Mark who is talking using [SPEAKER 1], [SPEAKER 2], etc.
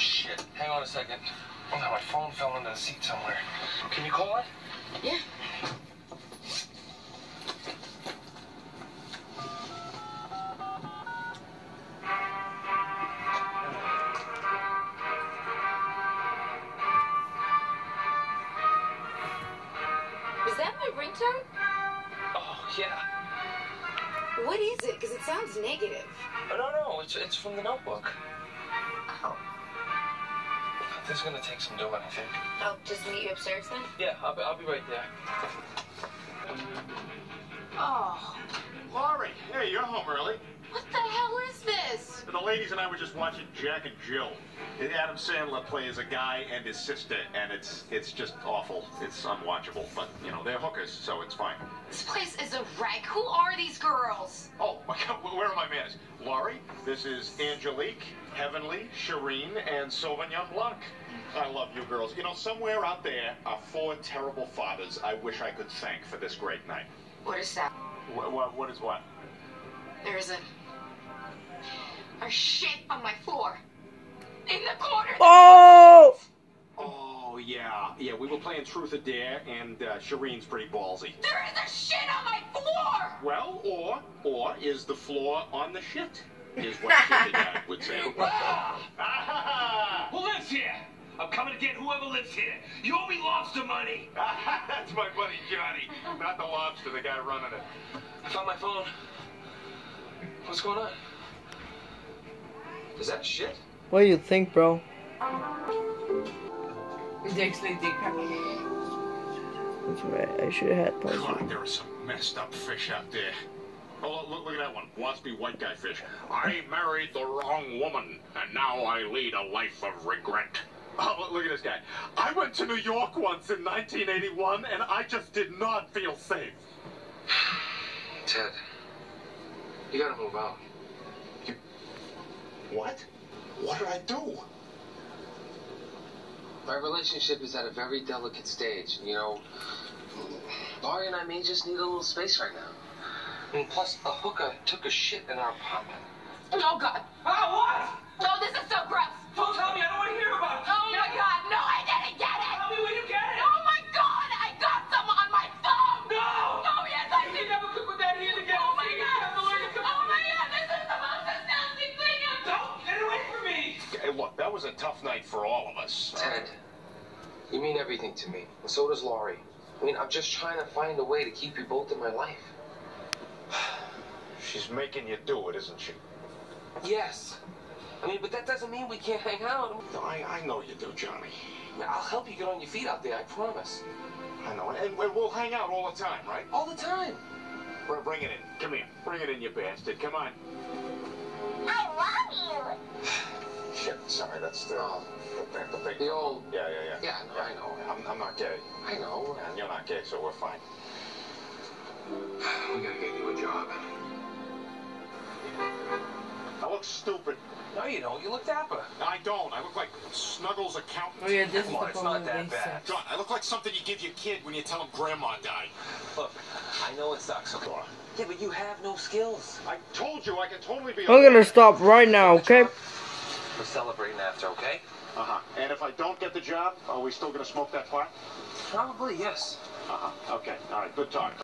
[SPEAKER 1] shit. Hang on a second. Oh, no, my phone fell into the seat somewhere. Can you call it?
[SPEAKER 2] Yeah. Is that my ringtone?
[SPEAKER 1] Oh, yeah.
[SPEAKER 2] What is it? Because it sounds negative.
[SPEAKER 1] Oh, no, no, it's, it's from the notebook.
[SPEAKER 2] Oh.
[SPEAKER 1] This is gonna take some doing, I think.
[SPEAKER 2] I'll just meet you upstairs then?
[SPEAKER 1] Yeah, I'll be, I'll be right there.
[SPEAKER 2] Oh,
[SPEAKER 3] Lori, hey, you're home early.
[SPEAKER 2] what the hell is this?
[SPEAKER 3] The ladies and I were just watching Jack and Jill. Adam Sandler plays a guy and his sister, and it's it's just awful. It's unwatchable, but you know they're hookers, so it's fine.
[SPEAKER 2] This place is a wreck. Who are these girls?
[SPEAKER 3] Oh, my God, where are my manners? Lori, this is Angelique, Heavenly, Shireen, and Sauvignon Blanc. I love you girls. You know, somewhere out there are four terrible fathers I wish I could thank for this great night.
[SPEAKER 2] What is that?
[SPEAKER 3] What, what, what is what?
[SPEAKER 2] There's a a shit on my floor. In the corner.
[SPEAKER 4] Oh!
[SPEAKER 3] Oh, yeah. Yeah, we were playing Truth or Dare, and uh, Shireen's pretty ballsy.
[SPEAKER 2] There is a shit on my floor.
[SPEAKER 3] Well, or, or is the floor on the shit? Is what Sister Dad would say. Ah!
[SPEAKER 5] Who lives here? I'm coming to get whoever lives here. You owe me lobster money.
[SPEAKER 3] That's my buddy Johnny. Not the lobster, the guy running it.
[SPEAKER 1] I found my phone. What's going on? Is that shit?
[SPEAKER 4] What do you think, bro? It's actually decapitated. That's right. I should have had
[SPEAKER 3] God, there are some messed up fish out there. Oh, look, look at that one. Waspy white guy fish. I married the wrong woman, and now I lead a life of regret. Oh, look- look at this guy. I went to New York once in 1981, and I just did not feel safe.
[SPEAKER 1] Ted, you gotta move out.
[SPEAKER 3] What? What did I do?
[SPEAKER 1] Our relationship is at a very delicate stage. You know, Lori and I may just need a little space right now. And plus, a hooker took a shit in our apartment.
[SPEAKER 2] Oh God.
[SPEAKER 5] Ah, what?
[SPEAKER 2] Oh, this is so gross.
[SPEAKER 5] Don't tell me. I don't want to hear about it.
[SPEAKER 2] Oh
[SPEAKER 3] was a tough night for all of us.
[SPEAKER 1] Ted, you mean everything to me, and so does Lori. I mean, I'm just trying to find a way to keep you both in my life.
[SPEAKER 3] She's making you do it, isn't she?
[SPEAKER 1] Yes. I mean, but that doesn't mean we can't hang out.
[SPEAKER 3] No, I, I know you do, Johnny.
[SPEAKER 1] I mean, I'll help you get on your feet out there, I promise.
[SPEAKER 3] I know, and we- we'll hang out all the time, right?
[SPEAKER 1] All the time.
[SPEAKER 3] Br- Bring it in. Come here. Bring it in, you bastard. Come on.
[SPEAKER 2] I love you.
[SPEAKER 3] Shit, sorry, that's the,
[SPEAKER 1] Oh.
[SPEAKER 3] the, the big...
[SPEAKER 1] The old.
[SPEAKER 3] Yeah, yeah, yeah.
[SPEAKER 1] Yeah, I know, I know.
[SPEAKER 3] I'm, I'm not gay.
[SPEAKER 1] I know.
[SPEAKER 3] And you're not gay, so we're fine.
[SPEAKER 1] We gotta get you a job.
[SPEAKER 3] I look stupid.
[SPEAKER 1] No, you don't. You look dapper.
[SPEAKER 3] No, I don't. I look like Snuggles' accountant.
[SPEAKER 4] Oh yeah, this is
[SPEAKER 1] Come on,
[SPEAKER 4] the
[SPEAKER 1] it's not
[SPEAKER 4] that
[SPEAKER 1] that bad.
[SPEAKER 4] sent.
[SPEAKER 3] John, I look like something you give your kid when you tell him grandma died.
[SPEAKER 1] Look, I know it sucks.
[SPEAKER 3] Sure.
[SPEAKER 1] Yeah, but you have no skills.
[SPEAKER 3] I told you I can totally be...
[SPEAKER 4] I'm gonna stop right now, okay?
[SPEAKER 1] We're celebrating after, okay?
[SPEAKER 3] Uh-huh. And if I don't get the job, are we still going to smoke that pot?
[SPEAKER 1] Probably, yes.
[SPEAKER 3] Uh-huh. Okay. All right. Good talk.